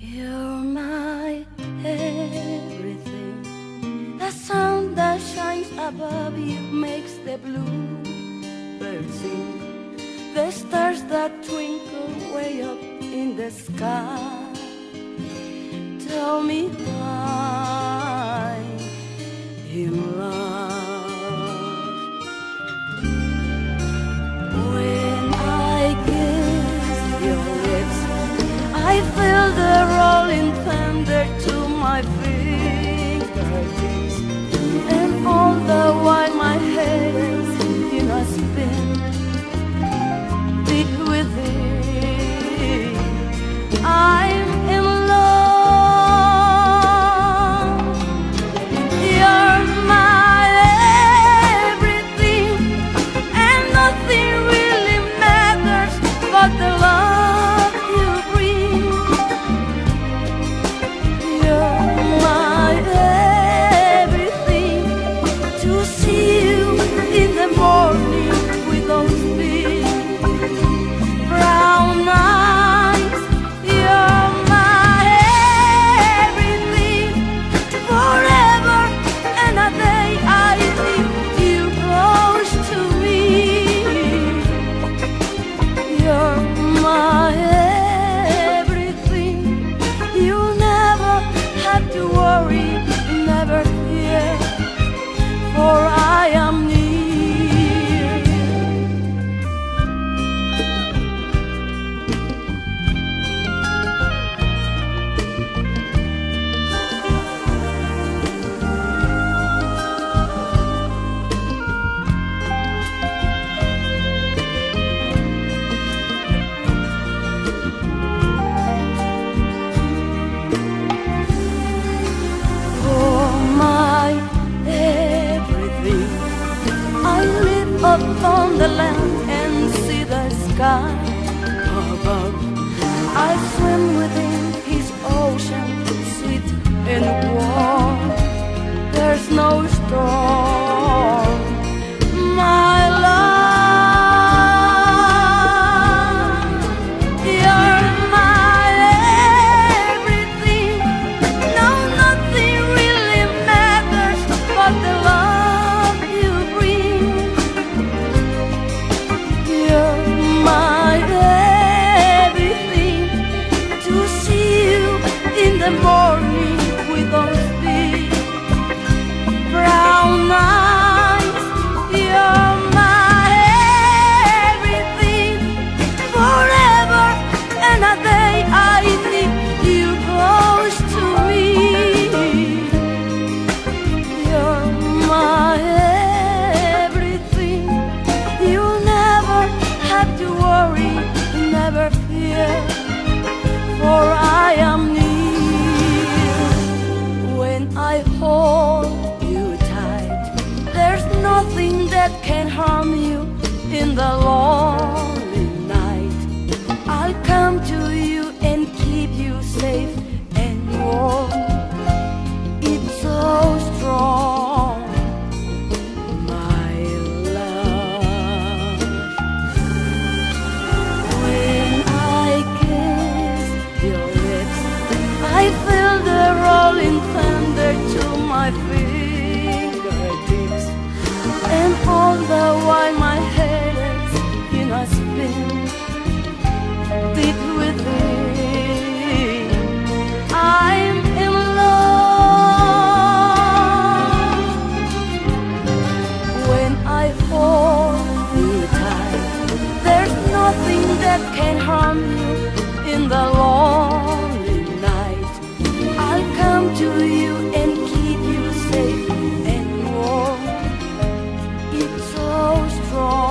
You're my everything. The sun that shines above you makes the blue birds sing. The stars that twinkle way up in the sky. Tell me why. feel the rolling thunder to my fingertips, and all the while my head. up on the land and see the sky. I've. so strong.